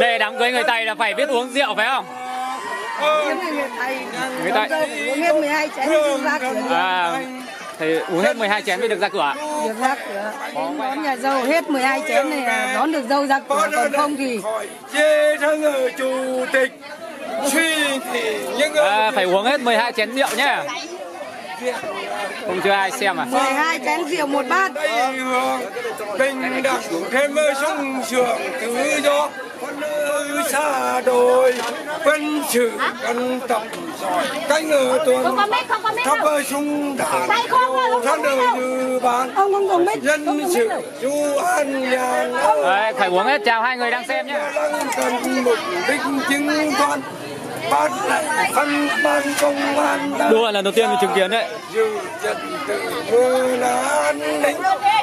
Đây đám cưới người Tây là phải biết uống rượu phải không? Người Tây uống hết 12 chén thì ra cửa À, thì uống hết 12 chén mới được ra cửa. được ra cửa đến đón nhà dâu hết 12 chén này là đón được dâu ra cửa còn không thì chủ tịch À, phải uống hết 12 chén rượu nhá. Không chưa ai xem à? 12 chén rượu một bát hương bình đẳng thêm sung sướng tự do con ơi xa đồi quân sự cần tập giỏi cánh ở tuần Không có mít, không có mít thắp đâu. ơi sung đàn. Mít đời như bán ông không còn biết dân sự du an nhàn phải uống hết chào hai người đang xem lăng cần mục đích chứng toán ban lại phân ban công an Đúng là lần đầu tiên mình chứng kiến đấy. giữ trật tự vừa là an ninh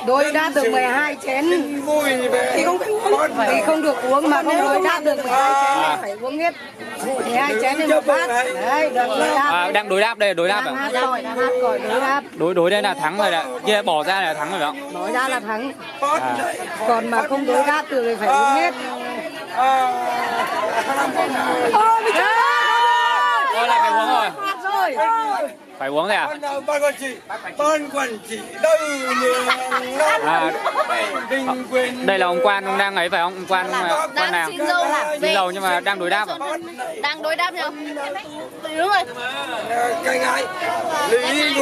đôi đã được 12 chén. vui vẻ thì không không được uống mà nếu đôi đã được 12 chén À. thì phải uống hết. 12 chén thì một bát. đấy được đáp. À, đang đối đáp đây, đối đáp đang à? hát còi đang hát còi đối đáp. Đối đối đây là thắng rồi đấy. Kia bỏ ra là thắng rồi đó. nói ra là thắng. Lại còn mà không đối đáp thì phải uống hết. Ôi bị chết Thôi là phải uống rồi. hát rồi Phải uống rồi à? ban quản trị ban quản trị nhường À, quyền đây. là ông quan ông đang ấy phải không? Ông quan là quan nào? xin làm Xin dầu nhưng mà đang đối đáp à? Đang đối đáp nhau Đúng rồi. Cái ngài lý lý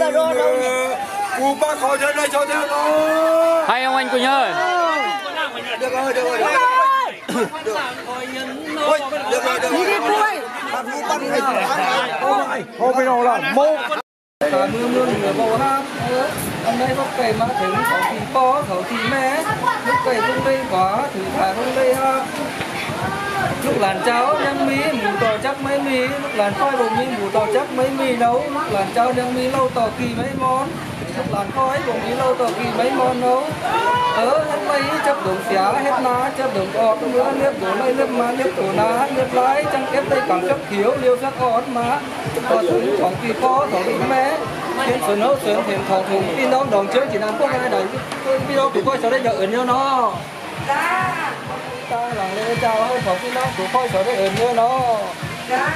rô đâu nhỉ? cụ ba khỏi ra đây cho theo nó Hay ông anh Quỳnh ơi. được rồi. Được rồi Thôi, được. Đi đi cuối. Hôm bây giờ là mô. Mưa mưa mưa bầu ham. Hôm nay có cây má thính, khẩu thì bó, khẩu thì mẹ, lúc cây không đây quá, thử thả không đây ha. Lúc làn cháo nhăn mí, mù tò chắc mấy mí. Lúc làn khoai bồ mi mù tò chắc mấy mí nấu. Lúc làn cháo nhăn mí, lâu tò kỳ mấy món chắc làn khói bụng đi lâu tờ kỳ mấy món nấu ở hết mấy chấp đường xá hết ná chấp đường ọt nữa nếp đổ lấy nếp má nếp tổ ná nếp lái chẳng kép tay cảm chấp thiếu liêu chắc ọt má có thủng thỏng kỳ khó thỏng kỳ mé trên sườn nấu sườn thềm thỏng thùng tin đó đồng chứ chỉ làm quốc ai đấy video của coi sẽ đây giờ ẩn nhau nó ta là người chào hơn thỏng tin đó của coi sẽ đây ẩn nhau nó ta,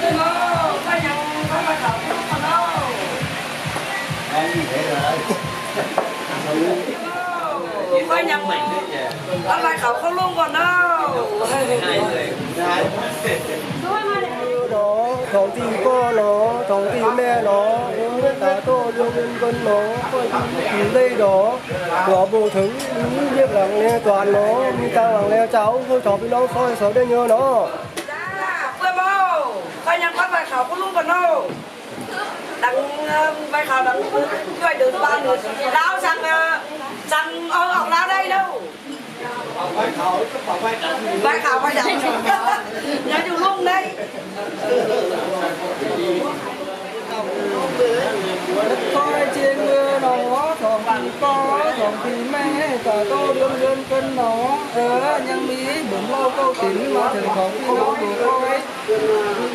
subscribe cho kênh Ghiền Mì Gõ Để không bỏ lỡ những video hấp dẫn coi nhầm ăn lại khẩu không luôn còn đâu nó thằng tìm co nó thằng tìm mẹ nó Nếu biết ta tô đưa bên con nó Coi đây đó Của bộ thứng Biết rằng nghe toàn nó Mi ta rằng nghe cháu Thôi cháu pin đông coi sở đây nhau nó Phương mô coi nhầm bắt lại khẩu không luôn còn đâu đặng vai khảo đặng gọi được ba người lao sang sang ở học lao đây đâu vai khảo vai đặng nhà chủ luôn đây coi trên mưa nó thòng thì có thòng thì mẹ cả tô đương đương cân nó ở nhân mỹ bướm lâu câu tính mà thường có khi nó đủ coi đi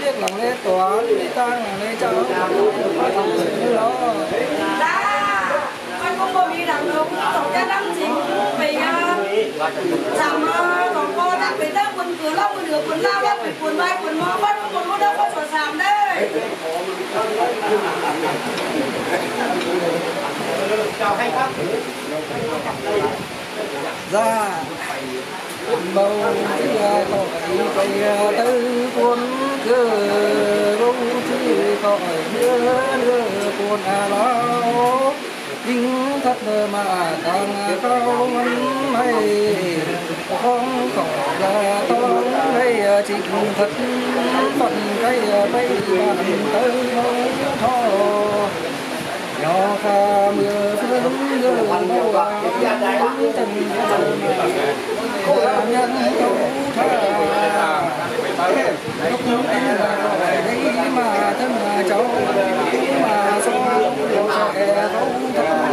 biết lòng lẽ toán đi ta lặng lẽ cháu nó ra con không có bị đặng đâu tổng gia đăng gì vì sắm còn cô đắp bị quần cửa lâu quần được quần lao đắp bị quần vai quần mó quần quần có đâu có sổ sàm đây ra bầu chỉ tư quân cơ rung chỉ khỏi nhớ nhớ quân à lao chính mà càng cao ngân hay. Không khỏi là con hay chỉ thật phận cây bay bàn tới thọ nhỏ kha mưa phương ngơ màu vàng trần cô nhân câu tha. Lúc em là đấy mà thân cháu mà so điều sẽ không thật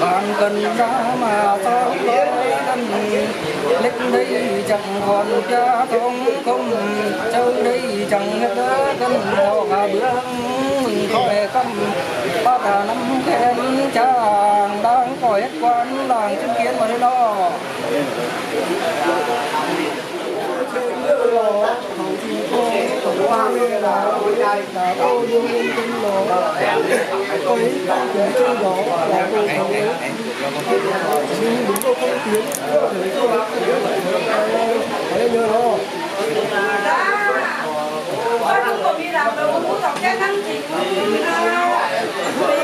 bạn cần to mà sao đi có mẹ đây chẳng còn cha cân không. Chơi đây chẳng mà cho nhà này đồng tay làm đang khỏi quan ba cả năm khen, cha đang khỏi hết quán, làng chứng kiến mà đến đó Hãy subscribe cho kênh Ghiền Mì Gõ Để không bỏ lỡ những video hấp dẫn họ hà bước mình khỏi căm ba ta năm khen chàng đang khỏi hết quan làng chứng kiến mà đây lo con không có đi làm đâu muốn tổng gia năm chính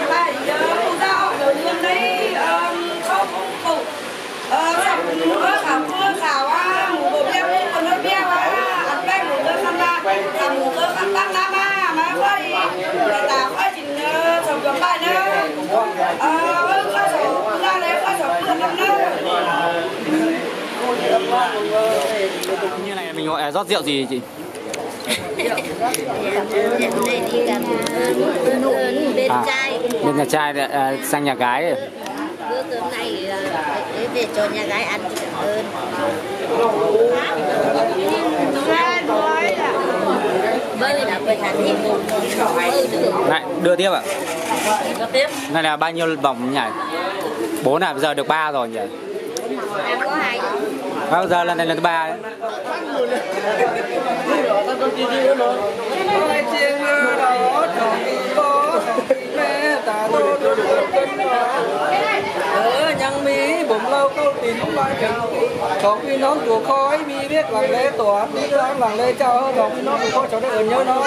về giờ cô ra họ ở đường đây không phụ sập mưa khảo mưa khảo á mù bộ bia mù còn nó bia á ăn bánh mù cơ khăn la cả mù cơ khăn băng la ma mà quay để ta quay chỉnh sập cầm bài nữa ờ có sổ ra đấy có sổ mưa năm nữa như này mình gọi là rót rượu gì chị? Bên à trai. bên nhà trai à, sang nhà gái. Rồi. bữa cơm này để về cho nhà gái ăn cảm ơn bơi đã phải thành thêm một bơi được này đưa tiếp ạ. Tiếp. Này là bao nhiêu vòng nhỉ? Bốn à bây giờ được ba rồi nhỉ? Em có hai bao giờ lần này lần thứ ba đấy. câu tìm còn khi nó của khói mi biết làng lễ tỏa mi làng làng lễ chào còn khi nó của khói cháu đã ở nhớ nó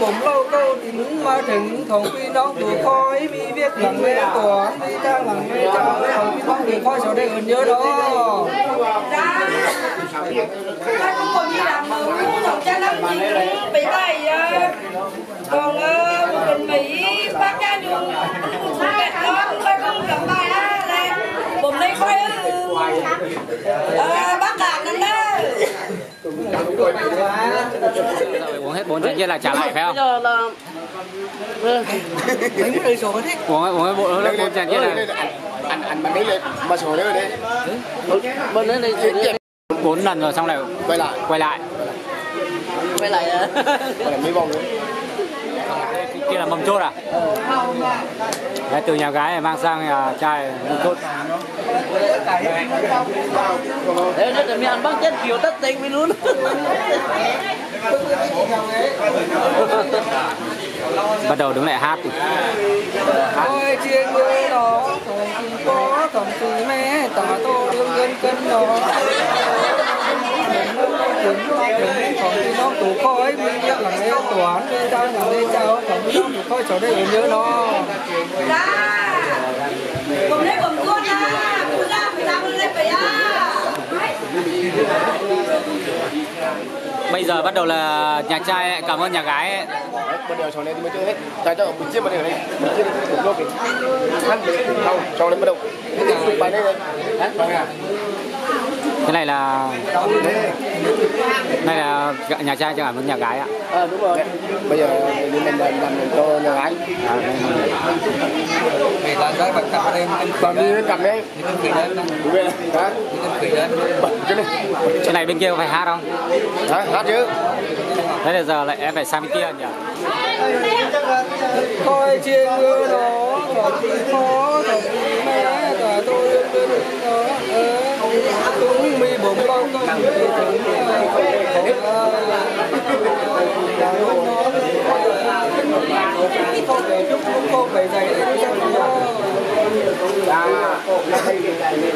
bụng lâu câu thì muốn mà thỉnh thổng quy nó tù khói mi viết lặng mê của vì ta lặng mê cho mi hồng quy thong thì khói sau đây còn nhớ đó Bác cũng còn đi làm ở Tổng Trang Lâm Chính Mỹ Tài Còn Mỹ bác ca dùng Mẹ đó cũng phải không cầm bài á Là này khói Bác làm nắng đó uống hết bốn chén kia là trả lại phải không? Giờ là đời số thế. Uống uống hết bốn hết bốn chén kia là anh anh mà đấy lên mà sổ đấy đấy bên đấy này bốn lần rồi xong lại quay lại. quay lại. Quay lại quay lại mấy vòng nữa kia là mầm chốt à? Đấy, từ nhà gái này mang sang nhà trai mầm chốt. Đấy, nó để mình ăn băng chết kiểu tất tình mình luôn. Bắt đầu đứng lại hát thì Ôi chiên người đó thì có thằng thì mẹ Tả tô đương dân cân đó Còn thì nó tủ khói Mình biết là nghe toán Nên ta là lên chào Còn thì nó tủ khói cháu đây ở nhớ nó ra bụng đây bụng con á bụng ra phải làm lên phải á bây giờ bắt đầu là nhà trai cảm ơn nhà gái bây giờ sổ này thì mới chơi hết. Tại cho mình chia mà đây? Này mình chia được lô kì ăn không sổ này bắt đầu. Cái bài đây này vâng à cái này là này là nhà trai cho cảm ơn nhà gái ạ. À, đúng rồi. Bây giờ mình làm làm, làm cho nhà gái. À, đây. Vì là cái bạch cặp đây Mình còn đi lên cầm đấy. Đấy Mình đấy bật cái này. Bên kia có phải hát không? Hả? Hát chứ. Thế là giờ lại em phải sang bên kia nhỉ? Coi chiên ngư đó khó Thằng thì mẹ Cả tôi đó cũng mi bốn bao con cô về chúc cô về dạy em cho nó là cô là thầy đi ra đi